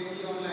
PhD online.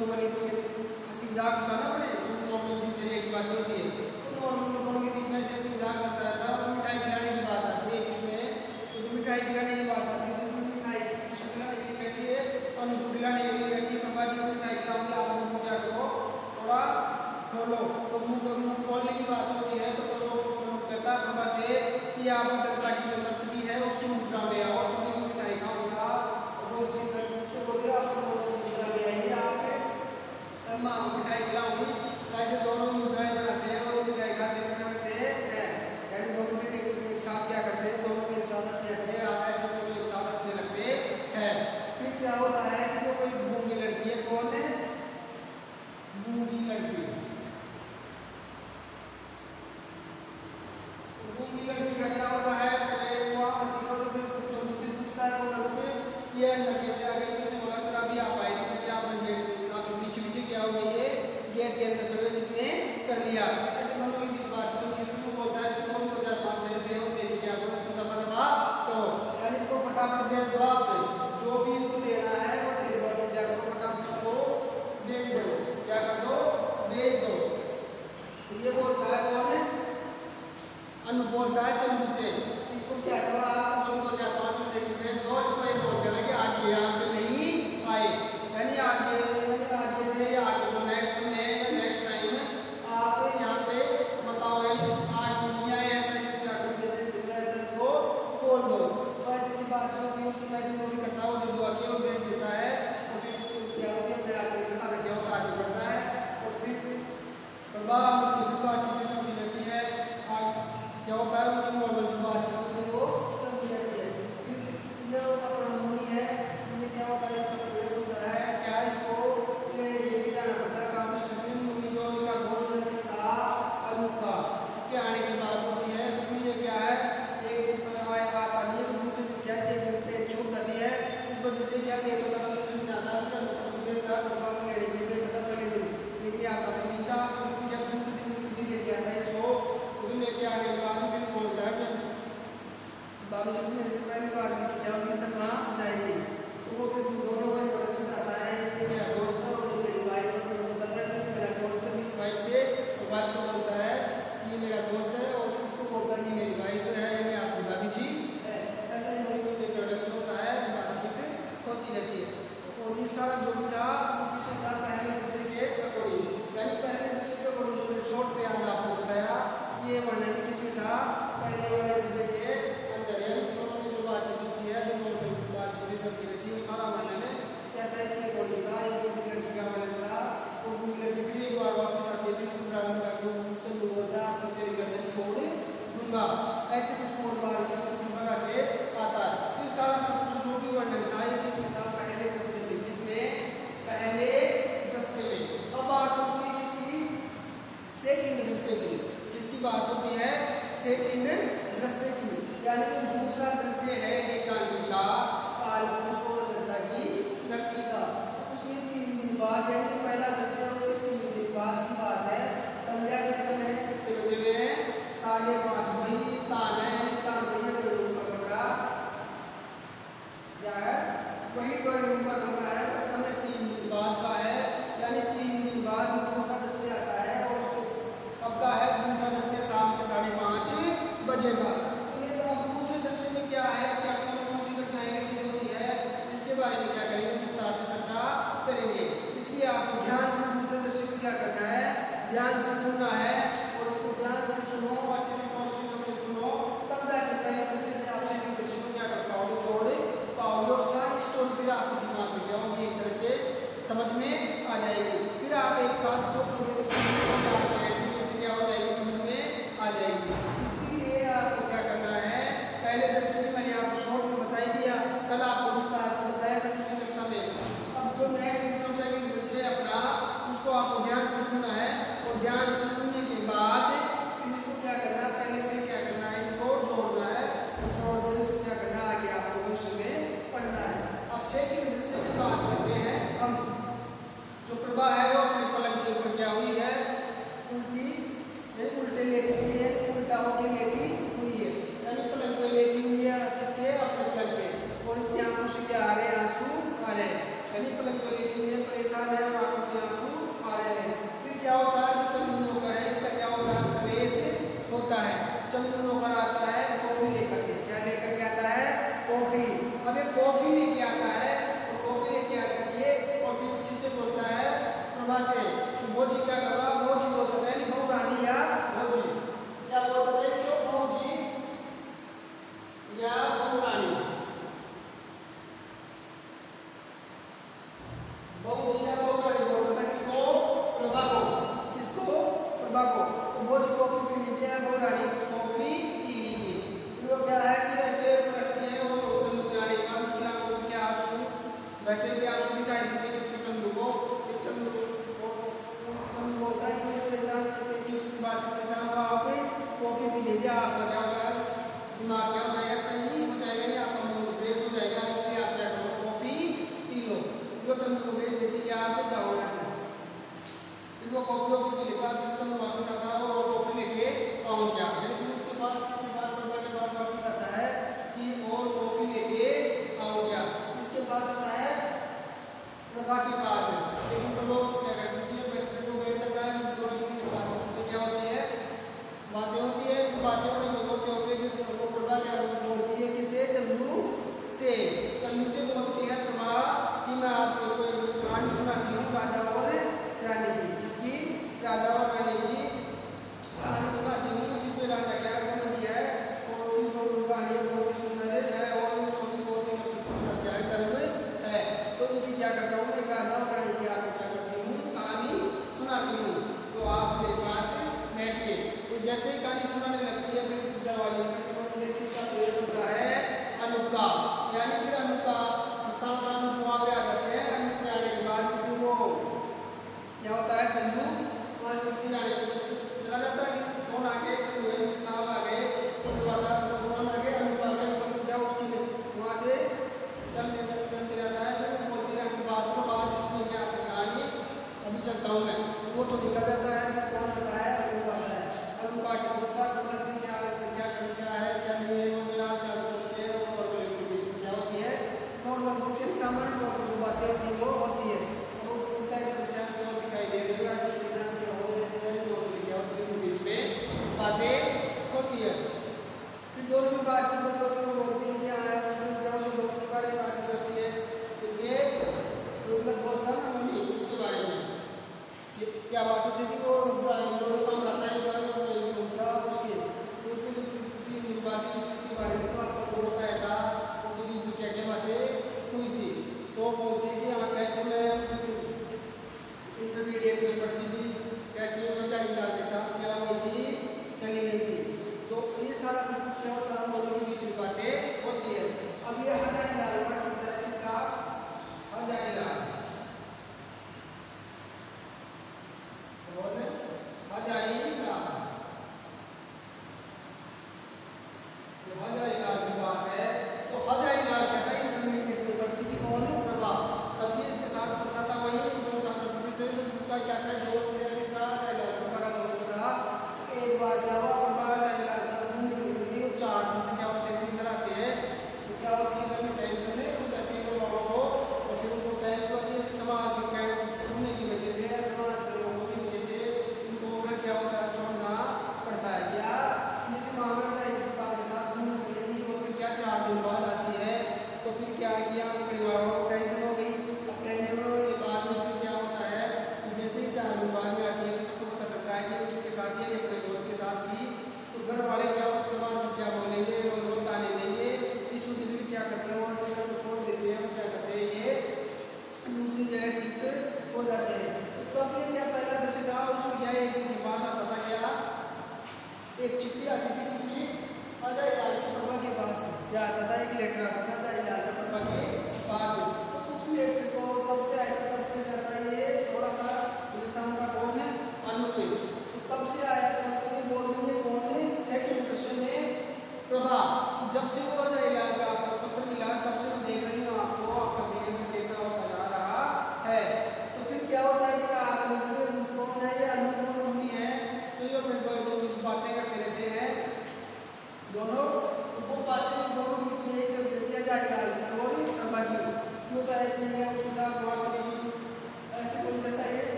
तो बनी तो फिर हँसी मज़ाक होता ना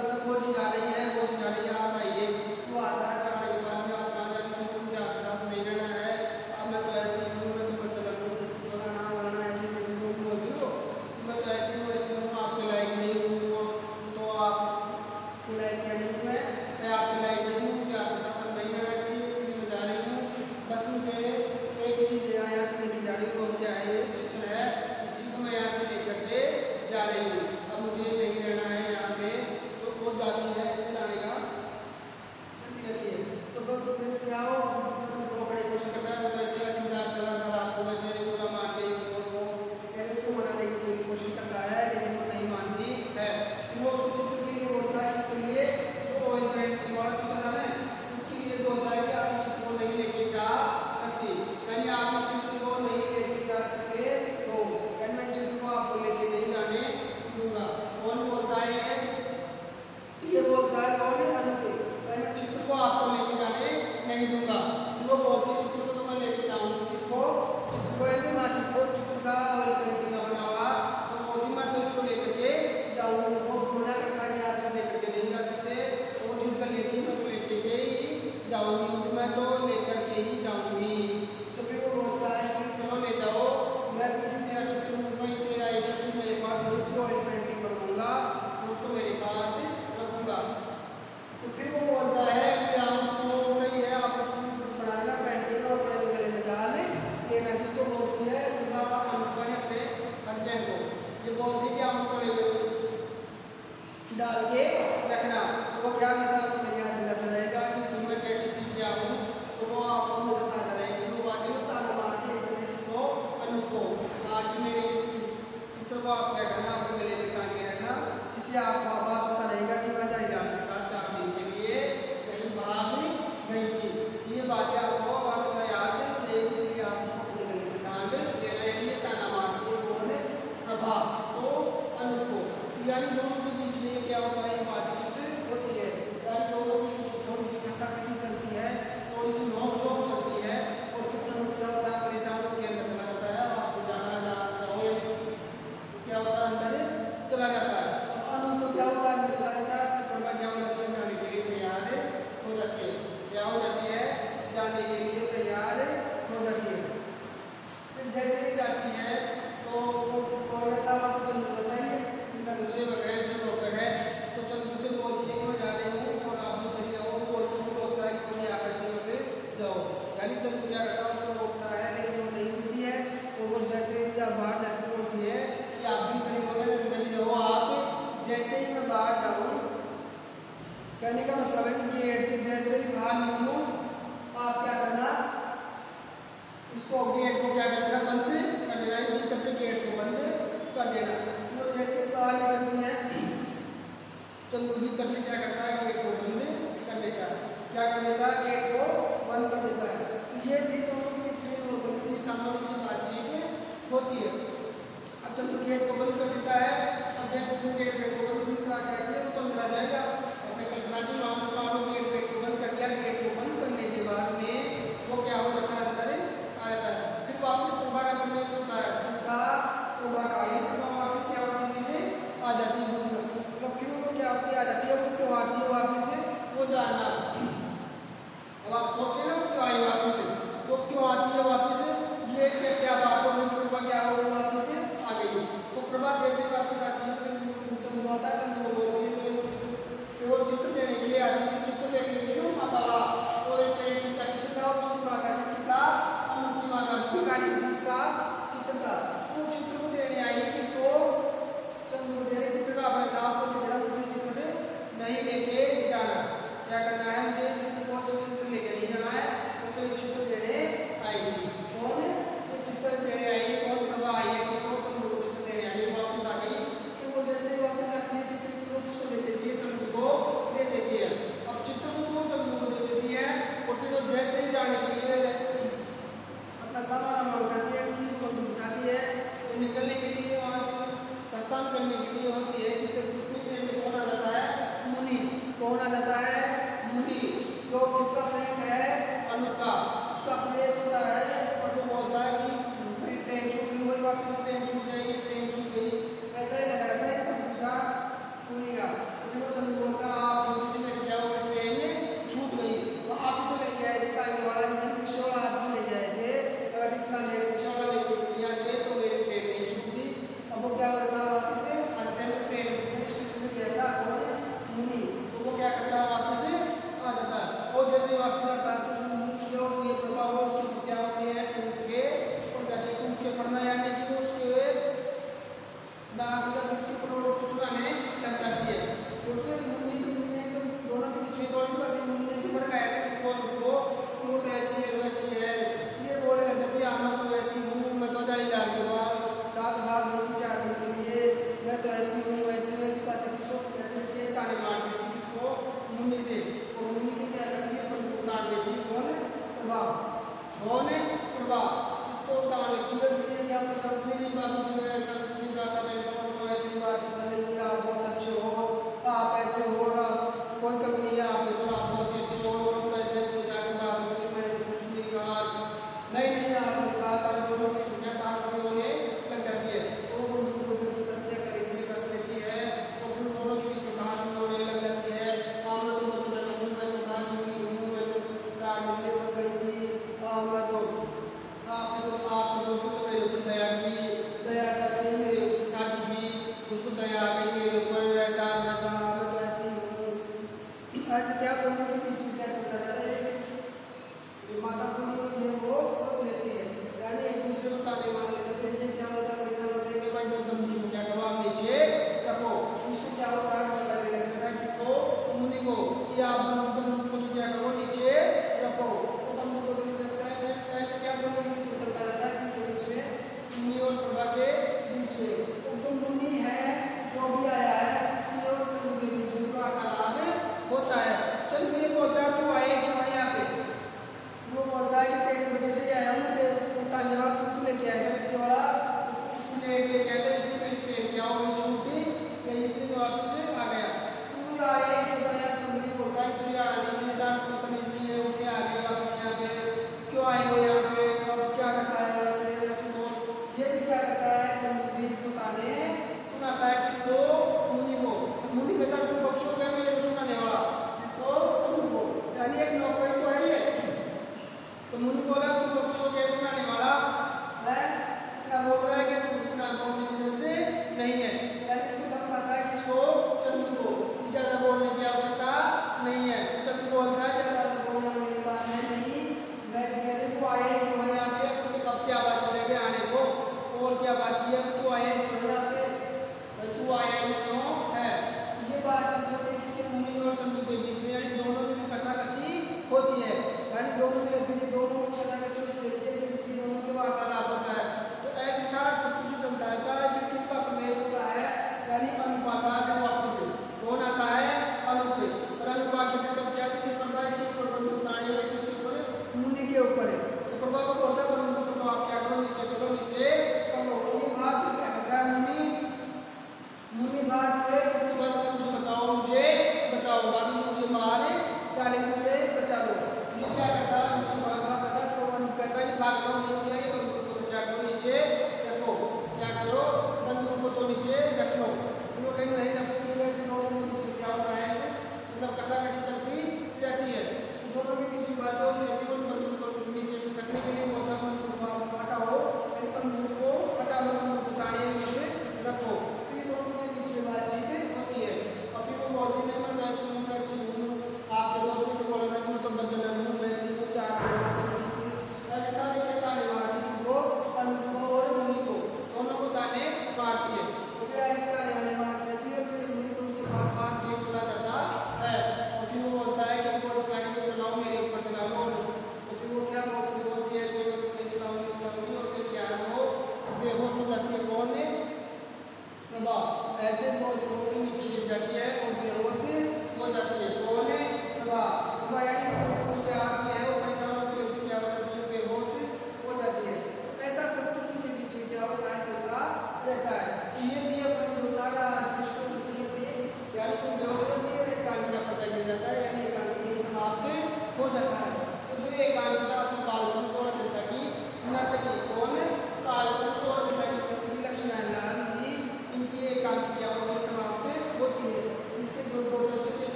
Because the